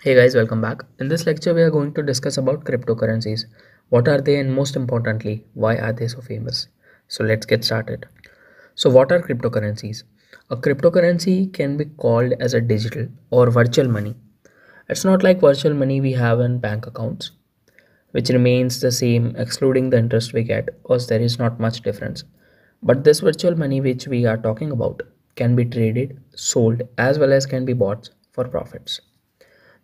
Hey guys, welcome back. In this lecture, we are going to discuss about cryptocurrencies. What are they, and most importantly, why are they so famous? So let's get started. So, what are cryptocurrencies? A cryptocurrency can be called as a digital or virtual money. It's not like virtual money we have in bank accounts, which remains the same excluding the interest we get, because there is not much difference. But this virtual money which we are talking about can be traded, sold, as well as can be bought for profits.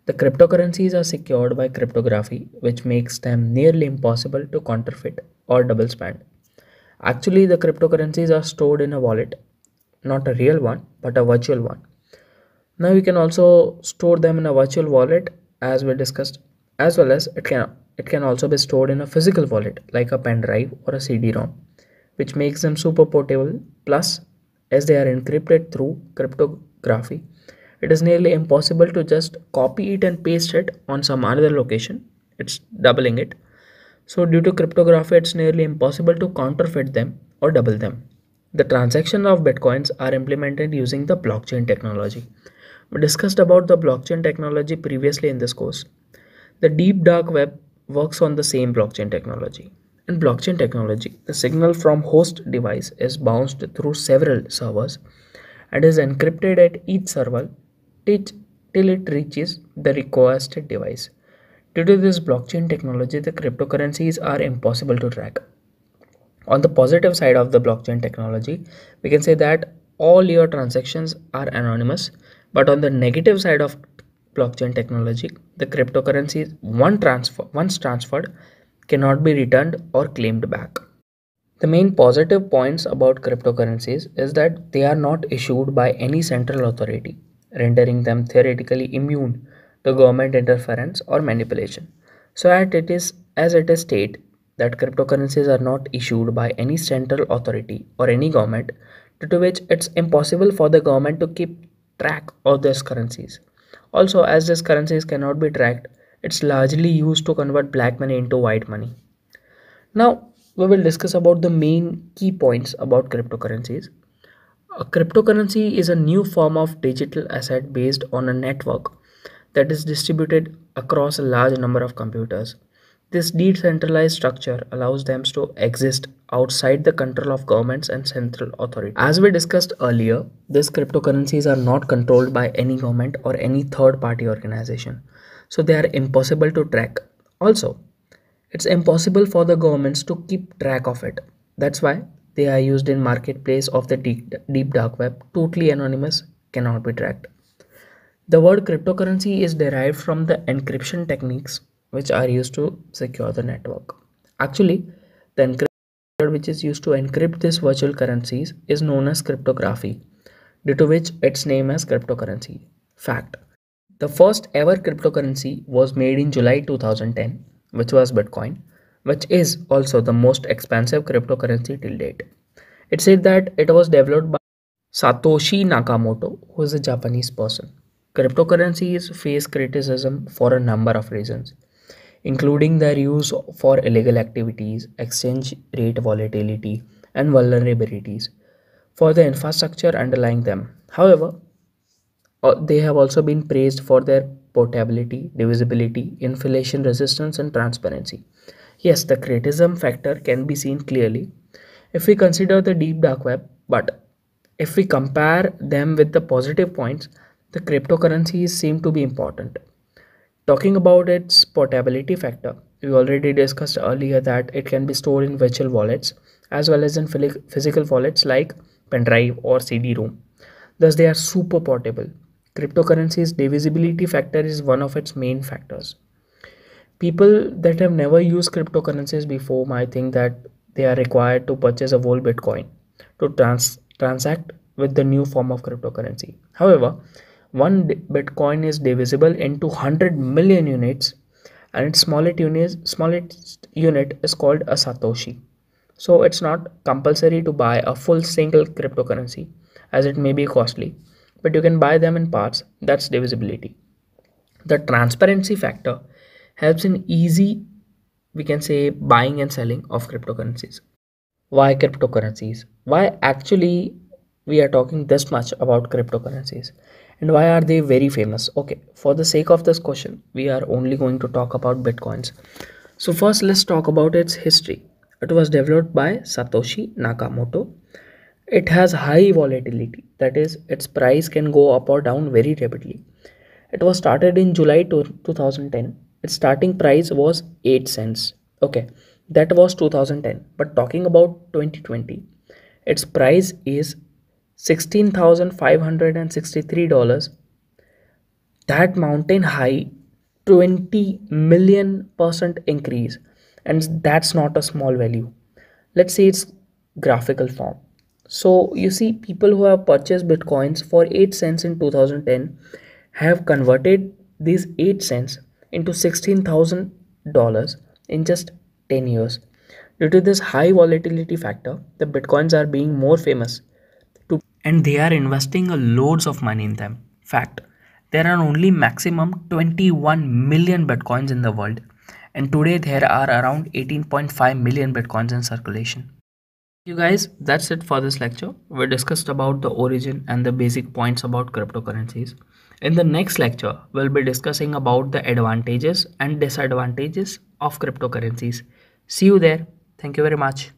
The cryptocurrencies are secured by cryptography, which makes them nearly impossible to counterfeit or double spend. Actually, the cryptocurrencies are stored in a wallet, not a real one, but a virtual one. Now you can also store them in a virtual wallet as we discussed, as well as it can it can also be stored in a physical wallet like a pen drive or a CD-ROM, which makes them super portable. Plus, as they are encrypted through cryptography, it is nearly impossible to just copy it and paste it on some other location. It's doubling it. So due to cryptography, it's nearly impossible to counterfeit them or double them. The transaction of bitcoins are implemented using the blockchain technology. We discussed about the blockchain technology previously in this course. The deep dark web works on the same blockchain technology. In blockchain technology, the signal from host device is bounced through several servers and is encrypted at each server till it reaches the requested device. Due to this blockchain technology, the cryptocurrencies are impossible to track. On the positive side of the blockchain technology, we can say that all your transactions are anonymous, but on the negative side of blockchain technology, the cryptocurrencies transfer, once transferred cannot be returned or claimed back. The main positive points about cryptocurrencies is that they are not issued by any central authority, rendering them theoretically immune to government interference or manipulation. So as it is as it is state that cryptocurrencies are not issued by any central authority or any government, due to which it's impossible for the government to keep track of these currencies. Also, as these currencies cannot be tracked, it's largely used to convert black money into white money. Now, we will discuss about the main key points about cryptocurrencies. A cryptocurrency is a new form of digital asset based on a network that is distributed across a large number of computers. This decentralized structure allows them to exist outside the control of governments and central authorities. As we discussed earlier, these cryptocurrencies are not controlled by any government or any third party organization. So they are impossible to track. Also, it's impossible for the governments to keep track of it. That's why they are used in marketplace of the deep, deep dark web, totally anonymous, cannot be tracked. The word cryptocurrency is derived from the encryption techniques which are used to secure the network. Actually, the encryption which is used to encrypt these virtual currencies is known as cryptography, due to which its name as cryptocurrency. Fact. The first ever cryptocurrency was made in July 2010, which was Bitcoin, which is also the most expensive cryptocurrency till date. It said that it was developed by Satoshi Nakamoto, who is a Japanese person. Cryptocurrencies face criticism for a number of reasons, including their use for illegal activities, exchange rate volatility, and vulnerabilities for the infrastructure underlying them. However, uh, they have also been praised for their portability, divisibility, inflation resistance, and transparency. Yes, the criticism factor can be seen clearly if we consider the deep dark web, but if we compare them with the positive points, the cryptocurrencies seem to be important. Talking about its portability factor, we already discussed earlier that it can be stored in virtual wallets as well as in physical wallets like pendrive or CD-ROM. Thus, they are super portable. Cryptocurrency's divisibility factor is one of its main factors. People that have never used cryptocurrencies before might think that they are required to purchase a whole Bitcoin to trans- transact with the new form of cryptocurrency. However, one Bitcoin is divisible into 100 million units and its smallest unit, smallest unit is called a Satoshi. So it's not compulsory to buy a full single cryptocurrency as it may be costly, but you can buy them in parts. That's divisibility. The transparency factor helps in easy, we can say, buying and selling of cryptocurrencies. Why cryptocurrencies? Why actually we are talking this much about cryptocurrencies? and why are they very famous? Okay for the sake of this question we are only going to talk about bitcoins. So first let's talk about its history. It was developed by satoshi nakamoto. It has high volatility. That is its price can go up or down very rapidly. It was started in july 2010 its starting price was 8 cents. Okay that was 2010 but talking about 2020 its price is $16,563 that mountain high 20 million percent increase. And that's not a small value. Let's see its graphical form. So you see people who have purchased bitcoins for 8 cents in 2010 have converted these 8 cents into $16,000 in just 10 years due to this high volatility factor the bitcoins are being more famous to, and they are investing loads of money in them. Fact, there are only maximum 21 million bitcoins in the world and today there are around 18.5 million bitcoins in circulation. You guys, that's it for this lecture. We discussed about the origin and the basic points about cryptocurrencies. In the next lecture, we'll be discussing about the advantages and disadvantages of cryptocurrencies. See you there. Thank you very much.